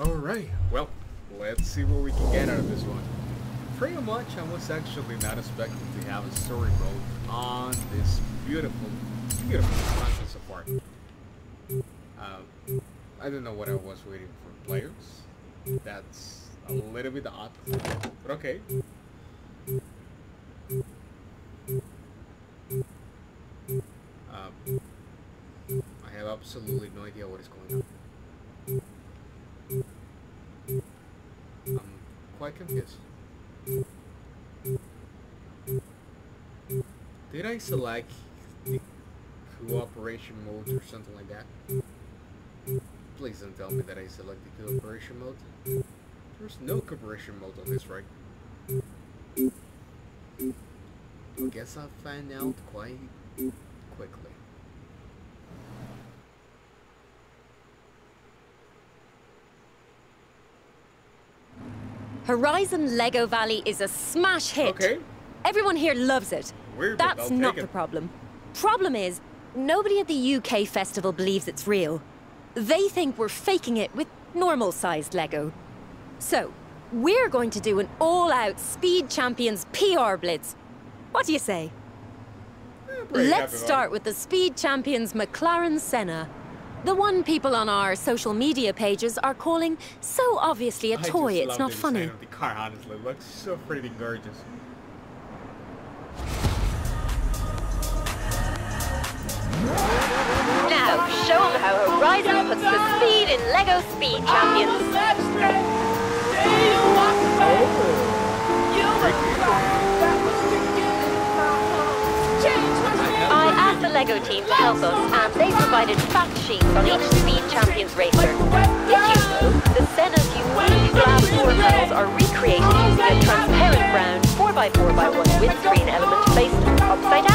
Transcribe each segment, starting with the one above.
Alright, well, let's see what we can get out of this one. Pretty much, I was actually not expecting to have a story mode on this beautiful, beautiful expansion so far. I don't know what I was waiting for players. That's a little bit odd, but okay. Um, I have absolutely no idea what is going on. Confused. Did I select the cooperation mode or something like that? Please don't tell me that I selected cooperation mode. There's no cooperation mode on this, right? I guess I'll find out quite quickly. Horizon Lego Valley is a smash hit. Okay. Everyone here loves it. Weird, That's not the problem. Problem is, nobody at the UK festival believes it's real. They think we're faking it with normal-sized Lego. So, we're going to do an all-out Speed Champions PR blitz. What do you say? Pretty Let's start with the Speed Champions McLaren Senna. The one people on our social media pages are calling so obviously a toy, it's not funny. The car, honestly, looks so pretty gorgeous. Now, show them how Horizon puts the speed in Lego Speed Champions. Lego team to help us, and they provided fact sheets on each Speed Champions racer. Did you know the Senna's unique glass door panels are recreated using a transparent brown 4x4x1 windscreen element placed upside down?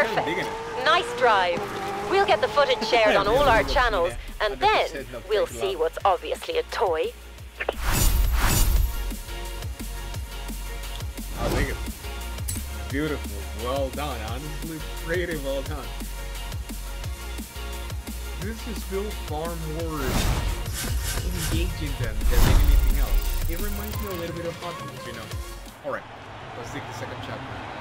Perfect. Nice drive. We'll get the footage shared on all our channels, and then we'll see what's obviously a toy. I dig it. Beautiful. Well done. Honestly, pretty well done. This is feels far more engaging than, than anything else. It reminds me a little bit of Hot Wheels, you know. Alright, let's take the second chapter.